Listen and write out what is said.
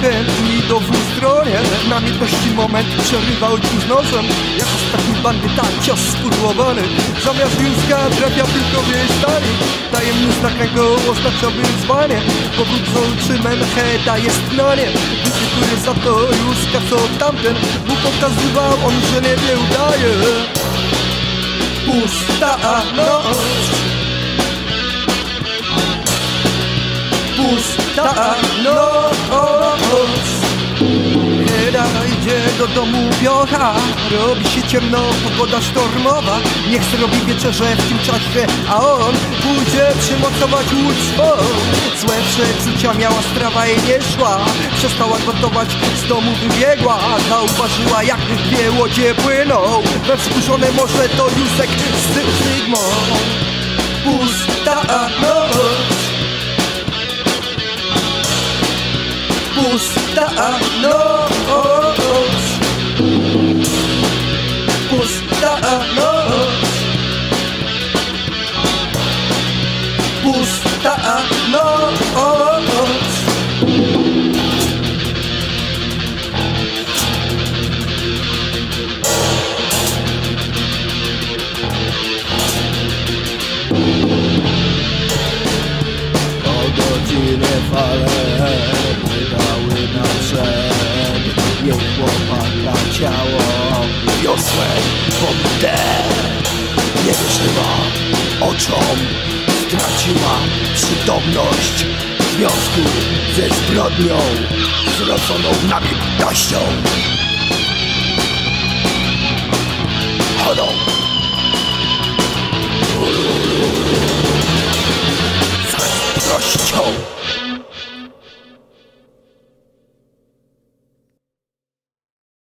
chętni do stronie Namiętności moment przerywał ci z nosem. Jak ostatni bandyta cios spudłowany Zamiast Józka trafia tylko wieś stary Tajemny znak go oznacza wyzwanie. Powrót z olczymem heda jest na nie. Wyczytuje za to Józka co tamten. Mu pokazywał on, że nie wie udaje Pusta noc. Pusta noc do domu biora. Robi się ciemno, pogoda sztormowa. Niech zrobi wieczerze w tym czasie A on pójdzie przymocować łódź swą Złe przeczucia miała, strawa jej nie szła. Przestała gotować, z domu wybiegła. Zauważyła jak dwie łodzie płyną. We wzburzone morze to Józek z Sygmą Pusta noc. Pusta noc fale wydały na brzeg. Jej chłopaka ciało. Wiosłe pobite Nie wierzyła oczom Straciła przytomność. W związku ze zbrodnią Zrodzoną namiętnością